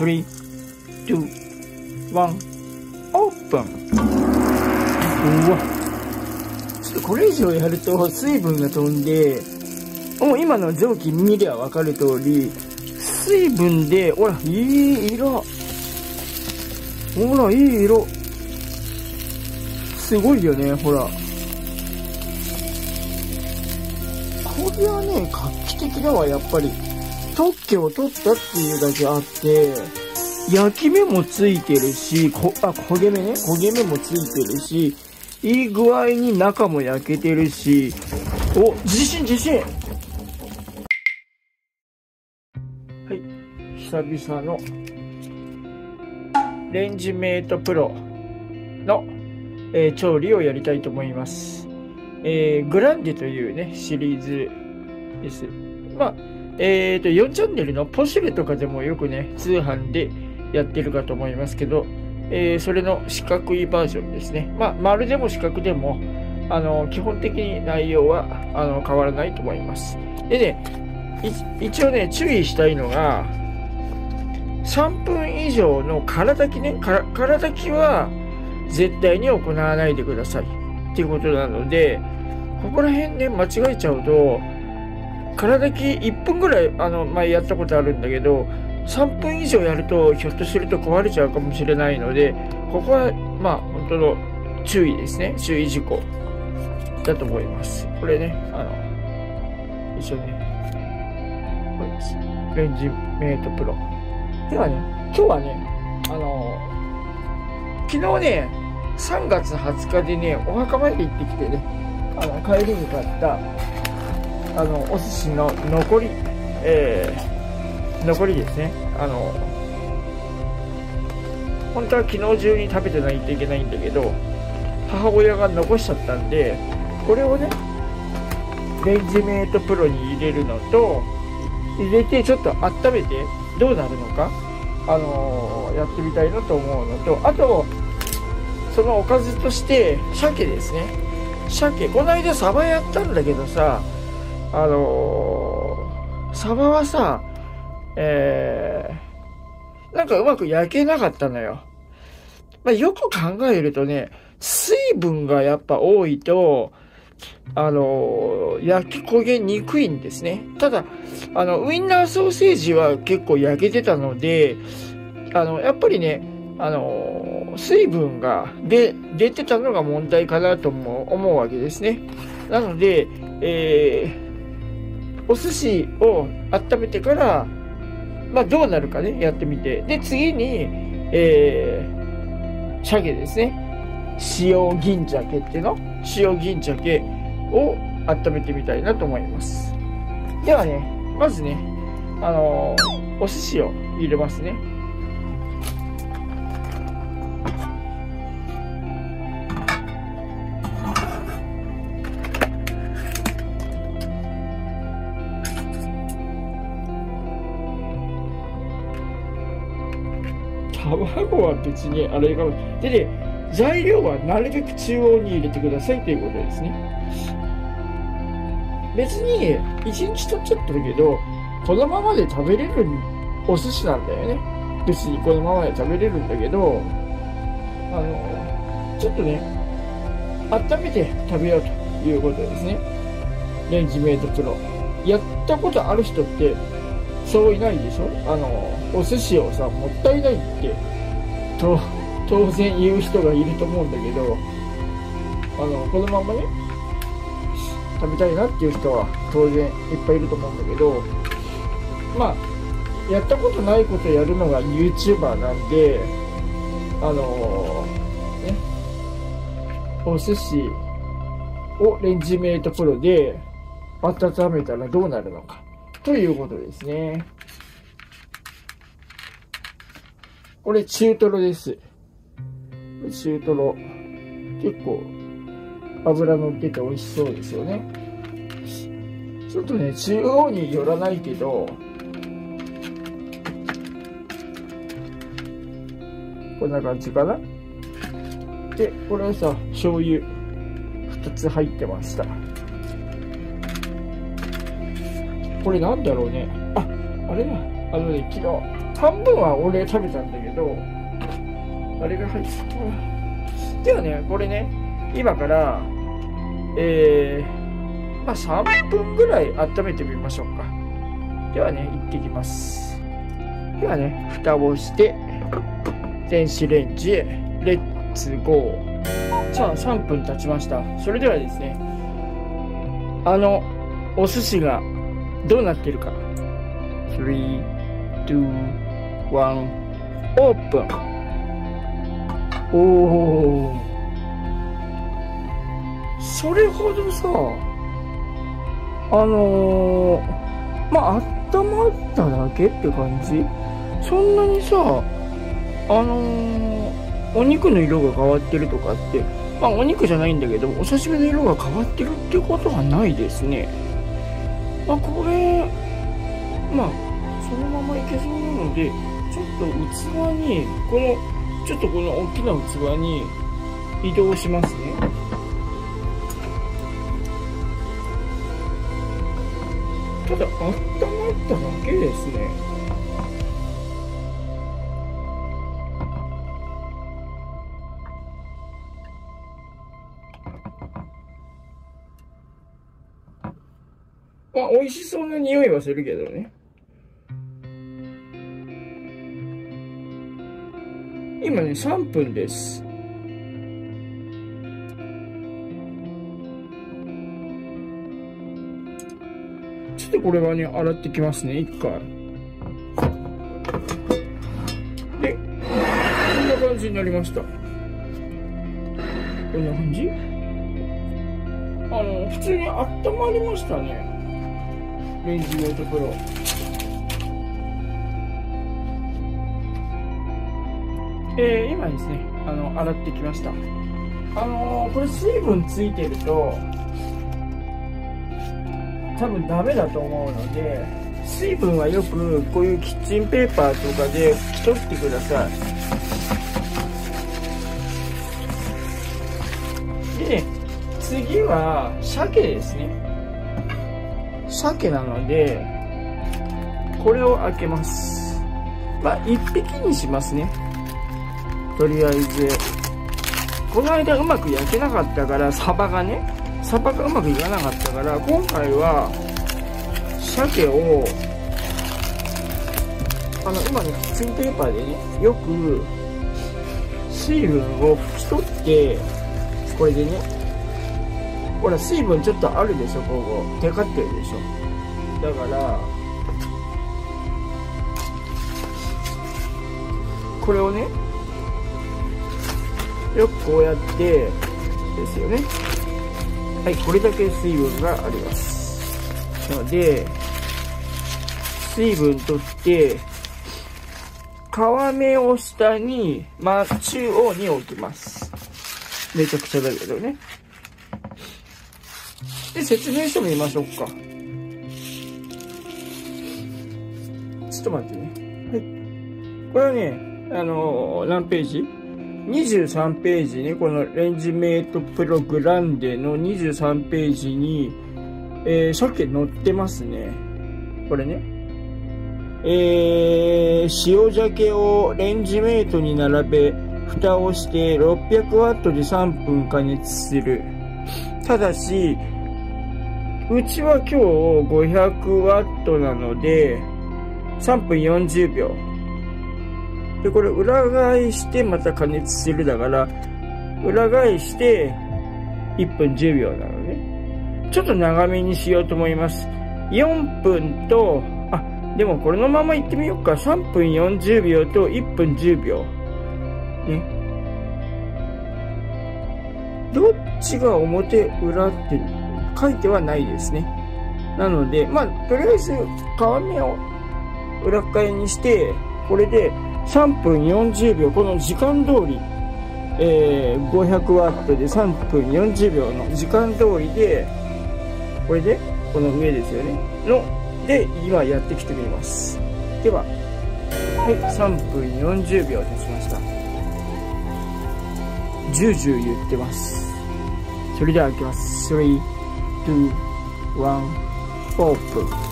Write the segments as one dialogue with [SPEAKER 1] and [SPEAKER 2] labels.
[SPEAKER 1] 3、2、1、オープン。うわ。ちょっとこれ以上やると水分が飛んで、もう今の蒸気見りゃわかる通り、水分で、ほら、いい色。ほら、いい色。すごいよね、ほら。これはね、画期的だわ、やっぱり。特許を取ったっていうだけあって、焼き目もついてるし、こ、あ、焦げ目ね？焦げ目もついてるし、いい具合に中も焼けてるし、お、自信自信はい、久々のレンジメイトプロの、えー、調理をやりたいと思います。えー、グランデというね、シリーズです。まあ、えーと、4チャンネルのポシュレとかでもよくね、通販でやってるかと思いますけど、えー、それの四角いバージョンですね。まあ、丸でも四角でも、あの、基本的に内容は、あの、変わらないと思います。でね、一応ね、注意したいのが、3分以上の空炊きね、空炊きは絶対に行わないでください。っていうことなので、ここら辺ね、間違えちゃうと、空炊き1分ぐらい、あの、前やったことあるんだけど、3分以上やると、ひょっとすると壊れちゃうかもしれないので、ここは、まあ、本当の注意ですね。注意事項だと思います。これね、あの、一緒に、これです。レンジメイトプロ。ではね、今日はね、あの、昨日ね、3月20日でね、お墓まで行ってきてね、あの、帰りに買った、あの、お寿司の残り、えー、残りですね。あの、本当は昨日中に食べてないといけないんだけど、母親が残しちゃったんで、これをね、レンジメイトプロに入れるのと、入れてちょっと温めてどうなるのか、あのー、やってみたいなと思うのと、あと、そのおかずとして、鮭ですね。鮭、この間サバやったんだけどさ、あのー、サバはさ、えー、なんかうまく焼けなかったのよ。まあ、よく考えるとね、水分がやっぱ多いと、あのー、焼き焦げにくいんですね。ただ、あの、ウインナーソーセージは結構焼けてたので、あの、やっぱりね、あのー、水分がで出てたのが問題かなとも思うわけですね。なので、えー、お寿司を温めてから、まあ、どうなるかね、やってみて。で、次に、えー、鮭ですね。塩銀鮭っていうの？塩銀鮭を温めてみたいなと思います。ではね、まずね、あのー、お寿司を入れますね。卵は別にあれが、でね、材料はなるべく中央に入れてくださいということですね。別に1日取っちゃってるけど、このままで食べれるお寿司なんだよね。別にこのままで食べれるんだけど、あの、ちょっとね、温めて食べようということですね。レンジメイトプロ。やったことある人って、そういないでしょ？あの、お寿司をさ、もったいないって、と、当然言う人がいると思うんだけど、あの、このままね、食べたいなっていう人は当然いっぱいいると思うんだけど、まあ、やったことないことやるのが YouTuber なんで、あのね、お寿司をレンジメイトプロで温めたらどうなるのか。ということですね。これ中トロです。中トロ。結構油乗ってて美味しそうですよね。ちょっとね、中央に寄らないけど、こんな感じかな。で、これはさ、醤油2つ入ってました。これなんだろうね。あ、あれだ。あのね、昨日、半分は俺食べたんだけど、あれが入ってた。ではね、これね、今から、えー、まあ3分ぐらい温めてみましょうか。ではね、行ってきます。ではね、蓋をして、電子レンジへ、レッツゴー。さあ、3分経ちました。それではですね、あの、お寿司がどうなってるか。3、2、1、オープン。おお。それほどさ、あのー、まあ、温まっただけって感じ？そんなにさ、あのー、お肉の色が変わってるとかって、まあ、お肉じゃないんだけど、お刺身の色が変わってるってことはないですね。まあ、これ、まあ、そのままいけそうなので、と器に、この、ちょっとこの大きな器に移動しますね。ただ温まっただけですねまあ美味しそうな匂いはするけどね今ね3分ですしてこれはね、洗ってきますね、一回。で、こんな感じになりました。こんな感じ？あの、普通に温まりましたね。レンジのところ。えー、今ですね、あの、洗ってきました。あのー、これ水分ついてると、多分ダメだと思うので水分はよくこういうキッチンペーパーとかで拭き取ってください。でね次は鮭ですね。鮭なのでこれを開けます。まあ1匹にしますね。とりあえず。この間うまく焼けなかったからサバがねサバがうまくいかなかったから今回は鮭をあの今ねキッチンペーパーでねよく水分を拭き取ってこれでねほら水分ちょっとあるでしょここ。テカってるでしょ。だからこれをねよくこうやってですよねはい、これだけ水分があります。なので、水分取って、皮目を下に、まあ、中央に置きます。めちゃくちゃだけどね。で、説明してみましょうか。ちょっと待ってね。はい。これはね、あのー、何ページ23ページに、このレンジメイトプログランデの23ページに、えー、鮭載ってますね。これね。えー、塩鮭をレンジメイトに並べ、蓋をして600ワットで3分加熱する。ただし、うちは今日500ワットなので、3分40秒。で、これ裏返してまた加熱するだから、裏返して1分10秒なのね。ちょっと長めにしようと思います。4分と、あ、でもこれのままいってみようか。3分40秒と1分10秒。ね。どっちが表裏って書いてはないですね。なので、まあ、とりあえず皮目を裏返にして、これで3分40秒、この時間通り、えー、500ワットで3分40秒の時間通りで、これで、この上ですよね、の、で、今やってきてみます。では、はい、3分40秒経ちました。ジュージュー言ってます。それでは開けます。3、2、1、オープン。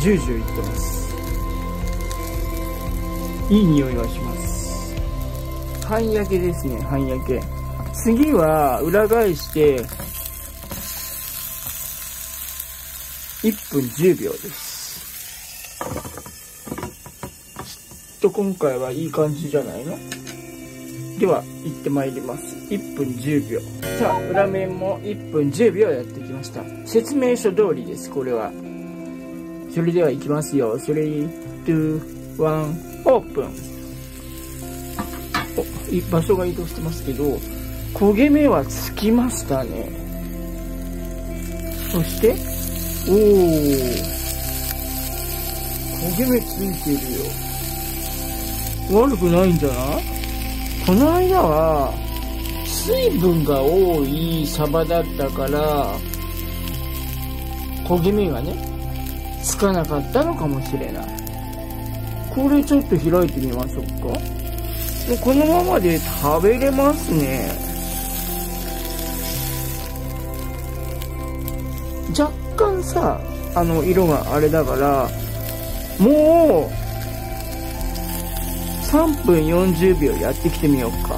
[SPEAKER 1] ジュージューいってますいい匂いがします。半焼けですね半焼け。次は裏返して1分10秒です。きっと今回はいい感じじゃないの？では行ってまいります。1分10秒さあ裏面も1分10秒やってきました。説明書通りですこれは。それでは行きますよ。3 2 1オープン。お場所が移動してますけど焦げ目はつきましたね。そしておお焦げ目ついてるよ。悪くないんじゃない？この間は、水分が多いサバだったから、焦げ目がね、つかなかったのかもしれない。これちょっと開いてみましょうか。もうこのままで食べれますね。若干さ、あの、色があれだから、もう、3分40秒やってきてみようか。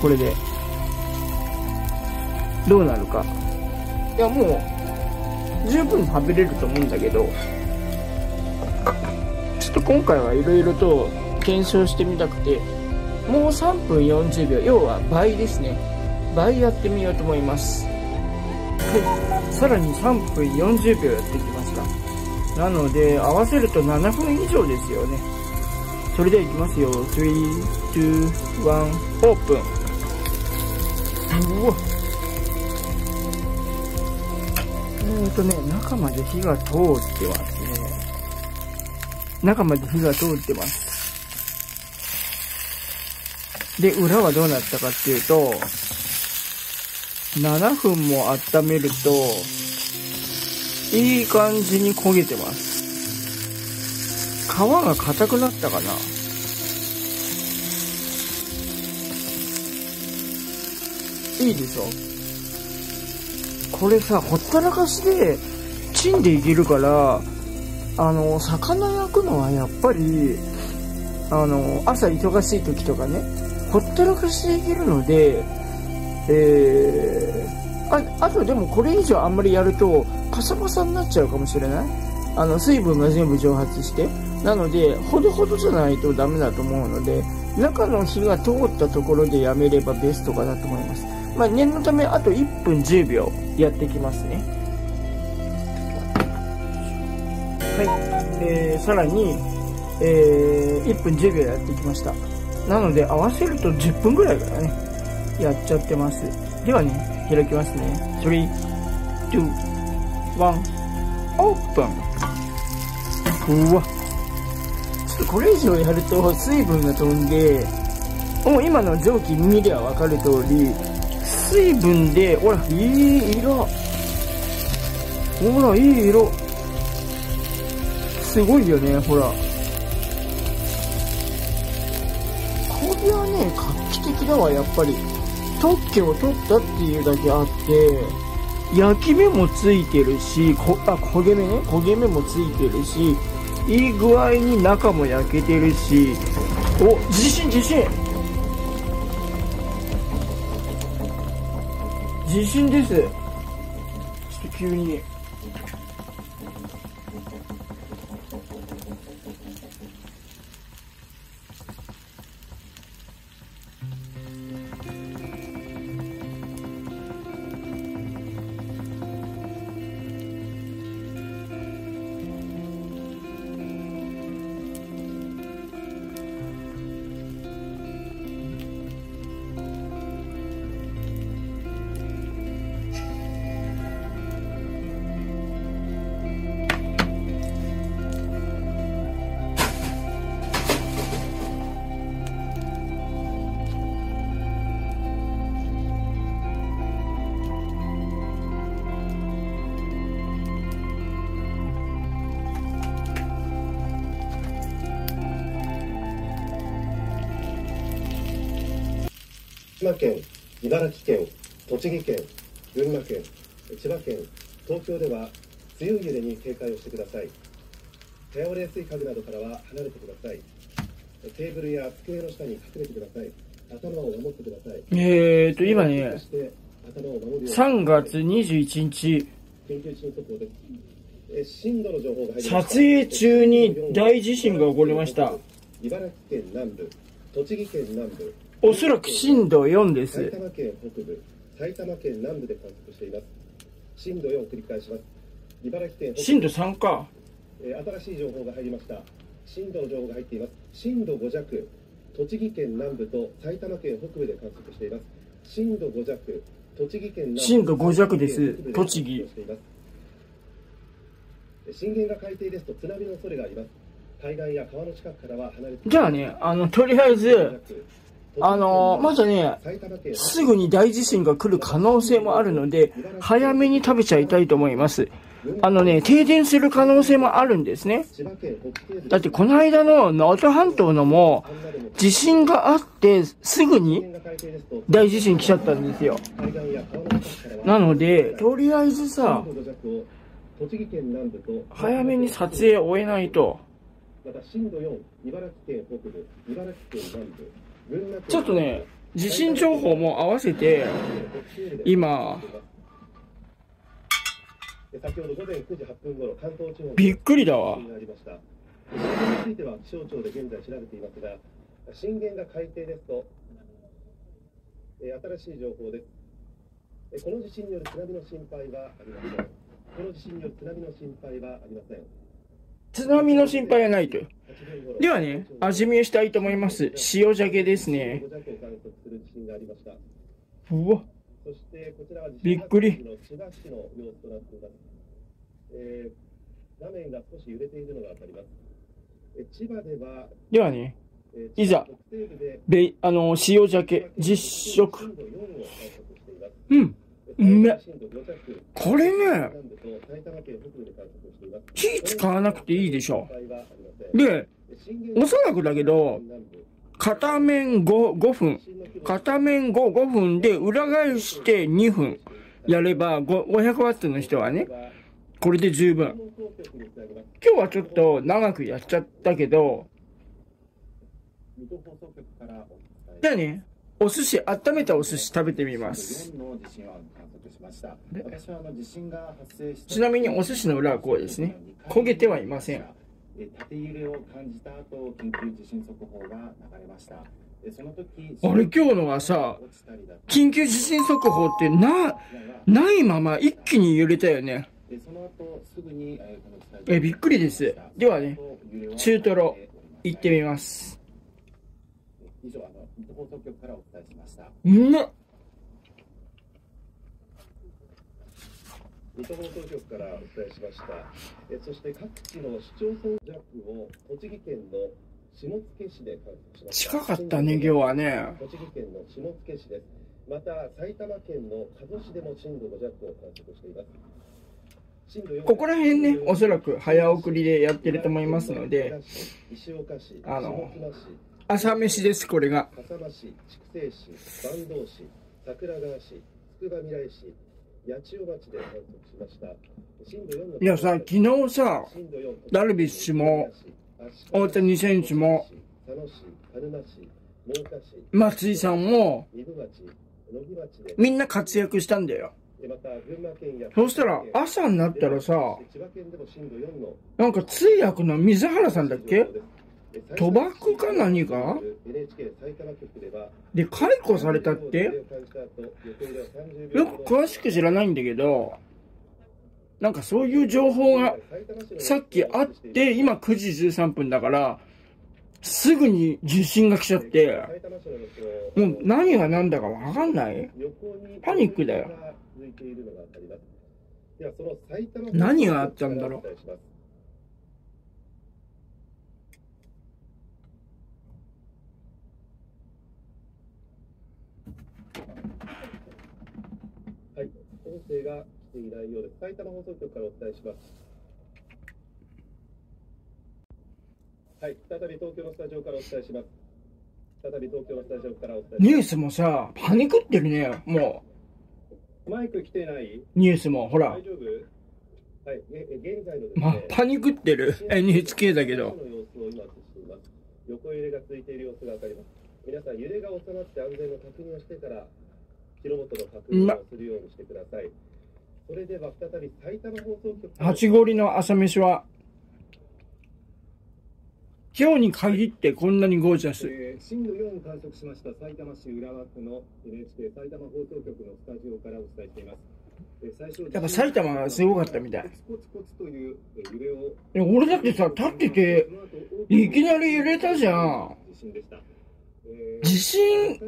[SPEAKER 1] これで。どうなるか。いや、もう、十分食べれると思うんだけど、ちょっと今回はいろいろと検証してみたくて、もう3分40秒、要は倍ですね。倍やってみようと思います。はい。さらに3分40秒やってきました。なので、合わせると7分以上ですよね。それではいきますよ。3、2、1、オープン。うわえっ、とね、中まで火が通ってますね。中まで火が通ってます。で、裏はどうなったかっていうと、7分も温めると、いい感じに焦げてます。皮が硬くなったかないいでしょ？これさ、ほったらかしで、チンでいけるから、あの、魚焼くのはやっぱり、あの、朝忙しい時とかね、ほったらかしでいけるので、えー、あ、あとでもこれ以上あんまりやると、パサパサになっちゃうかもしれない？あの水分が全部蒸発して。なのでほどほどじゃないとダメだと思うので中の火が通ったところでやめればベストかなと思います。まあ、念のためあと1分10秒やっていきますね。はい、えー、さらに、えー、1分10秒やってきました。なので合わせると10分ぐらいからねやっちゃってます。ではね開きますね。3 2ワンオープンうわ。ちょっとこれ以上やると水分が飛んでもう今の蒸気見りゃ分かる通り水分でほらいい色。ほらいい色。すごいよねほら。これはね画期的だわやっぱり。特許を取ったっていうだけあって。焼き目もついてるしこあ焦げ目ね。焦げ目もついてるしいい具合に中も焼けてるし。お自信自信。地震です。ちょっと急に。
[SPEAKER 2] 島県、茨城県、栃木県、群馬県、千葉県、東京では強い揺れに警戒をしてください。倒れやすい家具などからは離れてください。テーブルや机の下に隠れてください。頭を守ってください。
[SPEAKER 1] えーと、今ね
[SPEAKER 2] そ、して頭を守るように。
[SPEAKER 1] 3月21日、
[SPEAKER 2] え震度の情報が入りました。
[SPEAKER 1] 撮影中に大地震が起こりました。
[SPEAKER 2] 茨城県南部栃木県南部
[SPEAKER 1] おそらく震度4です。
[SPEAKER 2] 埼玉県北部埼玉県南部で観測しています。震度4を繰り返します。茨城県
[SPEAKER 1] 震度3か。
[SPEAKER 2] えー新しい情報が入りました。震度の情報が入っています。震度5弱栃木県南部と埼玉県北部で観測しています。震度5弱栃木県南部
[SPEAKER 1] 震度5弱です。栃木。
[SPEAKER 2] 震源が海底ですと津波の恐れがあります。海岸や川の近くからは離れて
[SPEAKER 1] じゃあね、あの、とりあえず、あのまだね、すぐに大地震が来る可能性もあるので、早めに食べちゃいたいと思います。あのね、停電する可能性もあるんですね。だってこの間の能登半島のも、地震があって、すぐに大地震来ちゃったんですよ。なので、とりあえずさ、早めに撮影を終えないと。
[SPEAKER 2] また震度4茨城県北部茨城県南部
[SPEAKER 1] ちょっとね、地震情報も合わせて、今、びっくりだわ。
[SPEAKER 2] 震源については気象庁で現在調べていますが震源が海底ですと、えー新しい情報です。えーこの地震による津波の心配はありません。この地震による津波の心配はありません。
[SPEAKER 1] 津波の心配はないと。
[SPEAKER 2] 8分頃
[SPEAKER 1] ではね、味見をしたいと思います。塩鮭ですね。
[SPEAKER 2] 5弱を観測する地震がありました
[SPEAKER 1] うわ、びっくり
[SPEAKER 2] 画面が少し揺れているのがわかります。えー千葉では、
[SPEAKER 1] ではね、
[SPEAKER 2] え
[SPEAKER 1] いざべ、あの、塩鮭、実食。
[SPEAKER 2] 震度4を観測しています。
[SPEAKER 1] うん。うめ
[SPEAKER 2] 震度5弱
[SPEAKER 1] これね。火使わなくていいでしょ。で、おそらくだけど、片面 5, 5分、片面5、5分で裏返して2分やれば、5 500ワットの人はね、これで十分。今日はちょっと長くやっちゃったけど、じゃあね、お寿司、温めたお寿司食べてみます。ちなみにお寿司の裏はこうですね。焦げてはいません。
[SPEAKER 3] え縦揺れを感じた後、緊急地震速報が流れました。
[SPEAKER 1] あれ今日のはさ、緊急地震速報ってな、ないまま一気に揺れたよね。
[SPEAKER 3] え
[SPEAKER 1] びっくりです。ではね、中トロ行ってみます。
[SPEAKER 3] 以上、あの、放送局からお伝えしました。
[SPEAKER 1] うんまっ
[SPEAKER 2] 水戸放送局からお伝えしました。えそして各地の市町村弱を栃木県の下野市で観測しました。
[SPEAKER 1] 近かったね、今日はね。
[SPEAKER 2] 栃木県の下野市です。また埼玉県の加須市でも震度5弱を観測しています。震度4
[SPEAKER 1] ここら辺ね、おそらく早送りでやってると思いますので、
[SPEAKER 2] 石岡市、
[SPEAKER 1] あの朝飯です、これが。
[SPEAKER 2] 笠間市、筑西市、坂東市、桜川市、つくばみらい市、八千代町で観測しました。震度4の
[SPEAKER 1] いやさ、昨日さ、
[SPEAKER 2] 震度4
[SPEAKER 1] ダルビッシュも、大谷選手も、松井さんも、みんな活躍したんだよ。そうしたら、朝になったらさ、
[SPEAKER 2] 千葉県でも震度4の
[SPEAKER 1] なんか通訳の水原さんだっけ？賭博か何かで、解雇されたって？よく詳しく知らないんだけど、なんかそういう情報がさっきあって、今9時13分だから、すぐに受信が来ちゃって、もう何が何だかわかんない？パニックだよ。何があったんだろう
[SPEAKER 2] はい、音声が来ていないようです。埼玉放送局からお伝えします。はい、再び東京のスタジオからお伝えします。再び東京のスタジオからお伝えし
[SPEAKER 1] ニュースもさ、パニクってるね、も
[SPEAKER 2] ます。マイク来てない？
[SPEAKER 1] う。ニュースも、ほら
[SPEAKER 2] 大、丈夫？はい、ええ現在のです
[SPEAKER 1] まあ
[SPEAKER 2] ね、、
[SPEAKER 1] パニクってる NHK だけど。
[SPEAKER 2] 横揺れが続いている様子がわかります。皆さん、揺れが収まって安全の確認をしてから、火の元の確認をするようにしてください。それでは再び埼玉放送局
[SPEAKER 1] 八ゴリの朝飯は、今日に限ってこんなにゴージャス。
[SPEAKER 3] えー震度4を観測しました埼玉市浦和区の NHK 埼玉放送局のスタジオからお伝えしています。えー最初
[SPEAKER 1] やっぱ埼玉がすごかったみたい
[SPEAKER 3] コツコツというえー揺れを
[SPEAKER 1] え俺だってさ、立ってて、いきなり揺れたじゃん。
[SPEAKER 3] 地震でした。
[SPEAKER 1] 地震、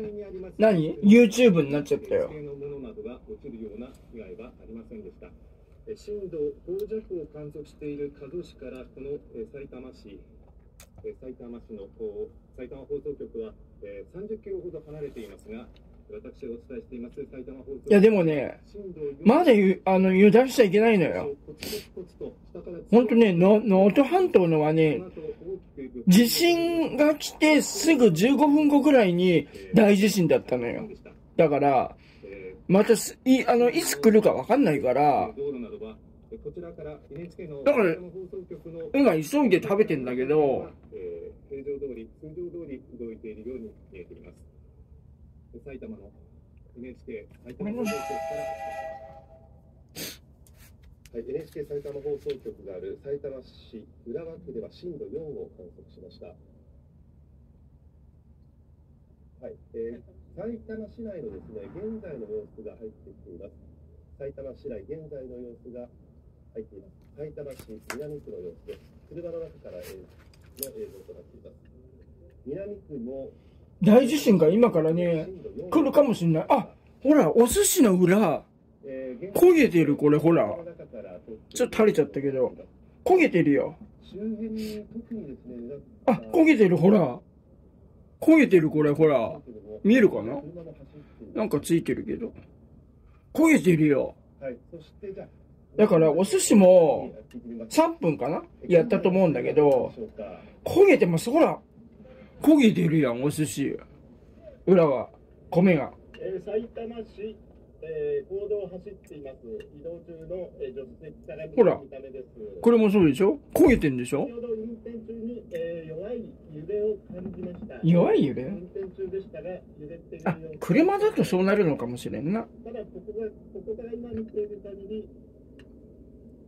[SPEAKER 1] 何 ?YouTube になっちゃったよ。
[SPEAKER 3] のものなどが落ちるような被害はありませんでした。震度5弱を観測している加須市からこのえ埼玉市、え埼玉市のこう埼玉放送局は、30キロほど離れていますが、い
[SPEAKER 1] やでもね、
[SPEAKER 3] 震度4
[SPEAKER 1] まだゆあの油断しちゃいけないのよ。
[SPEAKER 3] コツコツコツと下から
[SPEAKER 1] ほんとね、の能登半島のはね、地震が来てすぐ15分後ぐらいに大地震だったのよ。だから、またすいあのいつ来るかわかんないから、だから今急いで食べてんだけど、
[SPEAKER 3] 常通り、通常通り動いているように見えています。埼玉の NHK 埼玉放送局から
[SPEAKER 2] はい、NHK 埼玉放送局がある埼玉市浦和区では震度4を観測しました。はい、えー、埼玉市内のですね、現在の様子が入ってきています。埼玉市内、現在の様子が入っています。埼玉市南区の様子です。車の中から、えーの映像となっています。南区も
[SPEAKER 1] 大地震が今からね、来るかもしんない。あ、ほら、お寿司の裏、焦げてるこれほら。ちょっと垂れちゃったけど、焦げてるよ。あ、焦げてるほら。焦げてるこれほら。見えるかな？なんかついてるけど。焦げてるよ。だからお寿司も3分かな？やったと思うんだけど、焦げてます。ほら。焦げてるやん、お寿司。裏は、米が。
[SPEAKER 4] えー、埼玉市、えー、公道を走っています。移動中の、えー、助手席から見
[SPEAKER 1] ほら。これもそうでしょ？焦げてんでしょ？
[SPEAKER 4] 運転中に、えー、弱い揺れを感じました。
[SPEAKER 1] 弱い揺れ？
[SPEAKER 4] 運転中でしたが、揺れている
[SPEAKER 1] あ車だとそうなるのかもしれんな。
[SPEAKER 4] ただ、ここが、ここから今見ている限り、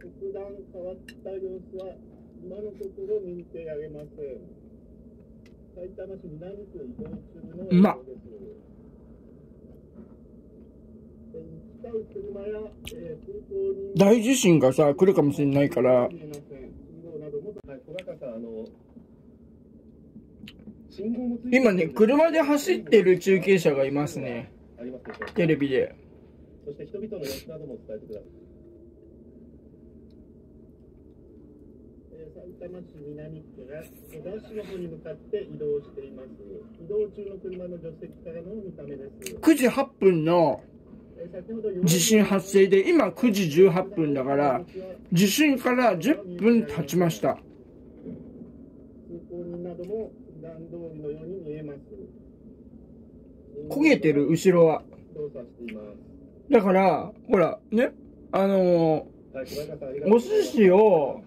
[SPEAKER 4] 特段変わった様子は、今のところ見てあげません。
[SPEAKER 1] まっ。大地震がさ、来るかもしれないから、今ね、車で走ってる中継車がいますね。テレビで。
[SPEAKER 2] そして人々の様子なども伝えてください。
[SPEAKER 4] えー埼玉市南区が戸田市の方に向かって移動しています。移動中の車の助手席からの見た目です。
[SPEAKER 1] 9時8分の
[SPEAKER 4] え先ほど
[SPEAKER 1] 地震発生で、今9時18分だから、地震から10分経ちました。
[SPEAKER 4] 通行人なども普段通りのように見えます。
[SPEAKER 1] 焦げてる後ろは。
[SPEAKER 4] 動作しています。
[SPEAKER 1] だから、ほら、ね、あの、ーお寿司を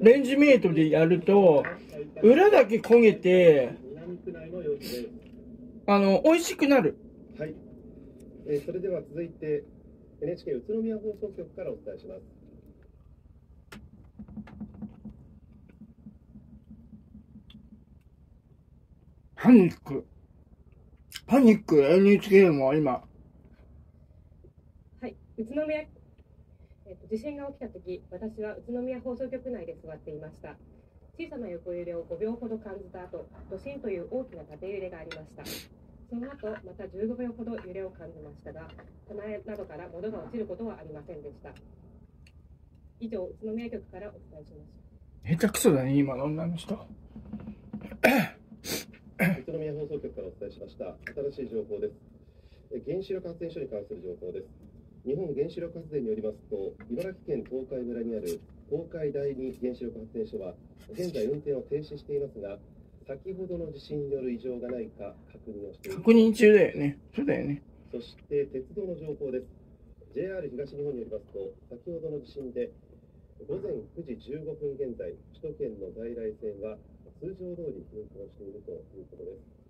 [SPEAKER 1] レンジメートでやると、裏だけ焦げて。あの、美味しくなる。
[SPEAKER 2] はい、えーそれでは続いて NHK 宇都宮放送局からお伝えします。
[SPEAKER 1] パニック。パニック NHK も今。
[SPEAKER 5] はい、宇都宮、えっと、地震が起きたとき、私は宇都宮放送局内で座っていました。小さな横揺れを5秒ほど感じた後、ドシンという大きな縦揺れがありました。その後、また15秒ほど揺れを感じましたが、棚などから物が落ちることはありませんでした。以上、宇都宮局からお伝えしました。
[SPEAKER 1] 下手くそだね、今の女の人。
[SPEAKER 2] 宇都宮放送局からお伝えしました新しい情報ですえ原子力発電所に関する情報です日本原子力発電によりますと茨城県東海村にある東海第二原子力発電所は現在運転を停止していますが先ほどの地震による異常がないか確認をしています
[SPEAKER 1] 確認中だよね。そうだよね。
[SPEAKER 2] そして鉄道の情報です。JR 東日本によりますと、先ほどの地震で、午前9時15分現在、首都圏の在来線は通常通り運行しているということです。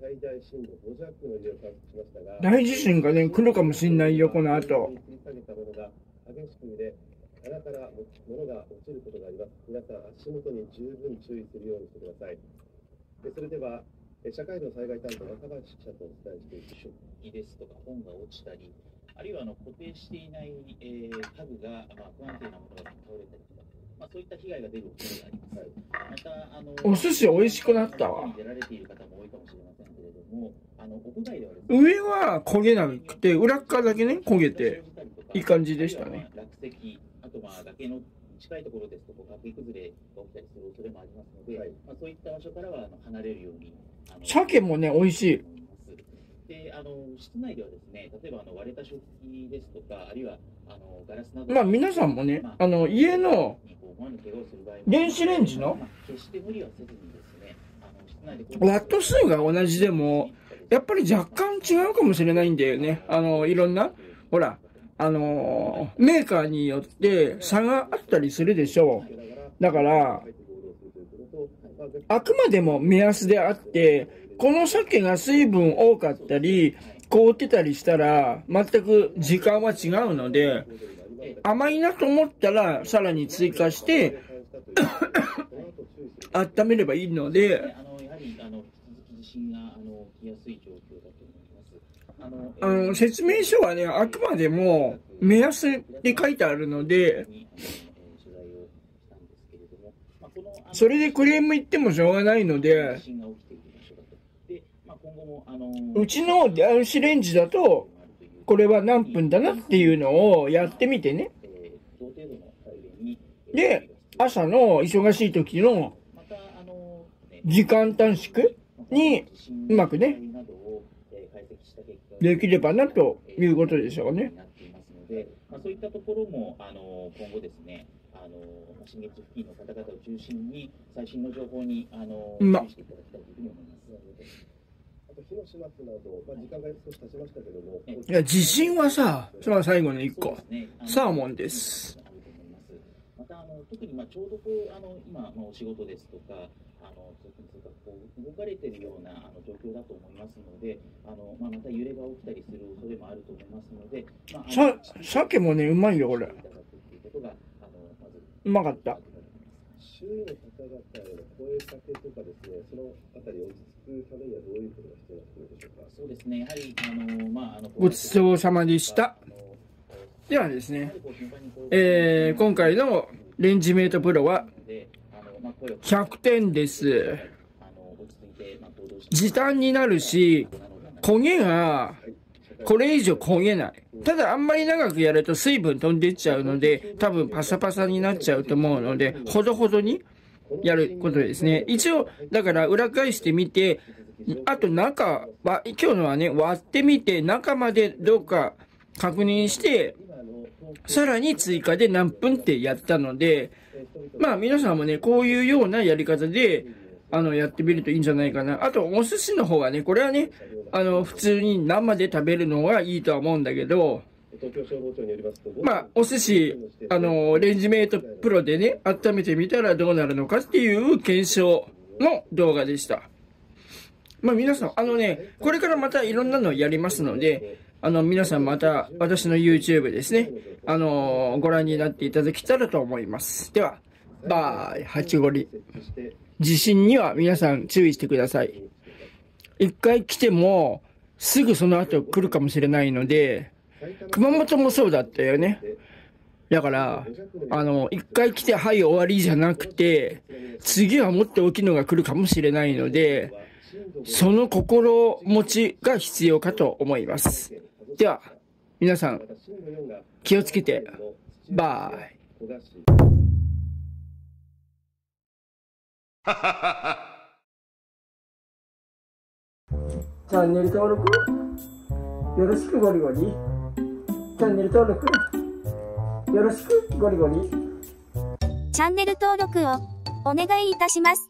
[SPEAKER 2] 最大震度5弱の揺れを観測しましたが、
[SPEAKER 1] 大地震がね、来るかもしんないよ、この後。
[SPEAKER 2] 下げたものが激しく揺れ、棚から物が落ちることがあります。皆さん、足元に十分注意するようにしてください。でそれでは、え社会の災害担当、若林記者とお伝えしていきましょう。
[SPEAKER 6] 木ですとか本が落ちたり、あるいはあの固定していない、えー家具が、まあ、不安定なものが倒れたりまあ、そういった被害が出る恐れがあります。またあの
[SPEAKER 1] お寿司美味しくなったわ
[SPEAKER 6] 出られている方も多いかもしれませんけれども、あの屋外では
[SPEAKER 1] 上は焦げなくて、裏っ側だけね、焦げて、いい感じでしたね。
[SPEAKER 6] 落石、あとまあ崖の近いところですと、崖崩れが起きたりする恐れもありますので、
[SPEAKER 2] はい
[SPEAKER 6] まあ、そういった場所からはあの離れるように。
[SPEAKER 1] 鮭もね、美味しい。
[SPEAKER 6] で、あの室内ではですね、例えばあの割れた食器ですとか、あるいはあのガラスなど。
[SPEAKER 1] まあ皆さんもね、あの、家の電子レンジの
[SPEAKER 6] まあ決して無理はせずにですね、あの室内で
[SPEAKER 1] ワット数が同じでも、やっぱり若干違うかもしれないんだよね。あの、いろんな、ほら、あのーメーカーによって差があったりするでしょう。だから、あくまでも目安であって、この鮭が水分多かったり、凍ってたりしたら、全く時間は違うので、甘いなと思ったら、さらに追加して、温めればいいので、
[SPEAKER 6] あの。
[SPEAKER 1] 説明書はね、あくまでも目安って書いてあるので、それでクレーム言ってもしょうがないのでうちの電子レンジだと、これは何分だなっていうのをやってみてね。で、朝の忙しい時の時間短縮にうまくね、できればなということでしょうね。
[SPEAKER 6] まあ、そういったところもあの今後ですね、あのまあ震源地付近の方々を中心に最新の情報にあの
[SPEAKER 1] ま
[SPEAKER 6] 注意していただきたいというふうに思います。
[SPEAKER 2] あと、火の始末など、まあ、時間が少し経ちましたけども、
[SPEAKER 1] いや、地震はさ、それは最後の一個
[SPEAKER 6] ね
[SPEAKER 1] サーモンです。
[SPEAKER 6] またあの特にまあちょうどこうあの今まあお仕事ですとかあの通勤通学こう動かれているようなあの状況だと思いますのであのまあまた揺れが起きたりする恐れもあると思いますので、まああの
[SPEAKER 1] さ、鮭もね、うまいよ、これ。
[SPEAKER 6] うま
[SPEAKER 1] かった。
[SPEAKER 2] 周囲の方々への声かけとかですね、そのあたり落
[SPEAKER 6] そうですねやはりあのまああの
[SPEAKER 1] ごちそうさまでした。ではですね、えー、今回のレンジメイトプロは100点です。時短になるし、焦げがこれ以上焦げない。ただあんまり長くやると水分飛んでっちゃうので、多分パサパサになっちゃうと思うので、ほどほどにやることですね。一応、だから裏返してみて、あと中は、今日のはね、割ってみて、中までどうか確認して、さらに追加で何分ってやったので、まあ皆さんもね、こういうようなやり方で、あの、やってみるといいんじゃないかな。あと、お寿司の方はね、これはね、あの、普通に生で食べるのがいいとは思うんだけど、
[SPEAKER 2] ま、
[SPEAKER 1] あ、お寿司、あの、レンジメイトプロでね、温めてみたらどうなるのかっていう検証の動画でした。まあ皆さん、あのね、これからまたいろんなのやりますので、あの、皆さんまた私の YouTube ですね、あの、ご覧になっていただけたらと思います。では、バーイ、ハチゴリ。地震には皆さん注意してください。一回来ても、すぐその後来るかもしれないので、熊本もそうだったよね。だから、あの、一回来て、はい、終わりじゃなくて、次はもっと大きいのが来るかもしれないので、その心持ちが必要かと思います。では、皆さん、気をつけて、バイ。チャンネル登録よろしくゴリゴリ。チャンネル登録よろしくゴリゴリ。
[SPEAKER 7] チャンネル登録をお願いいたします。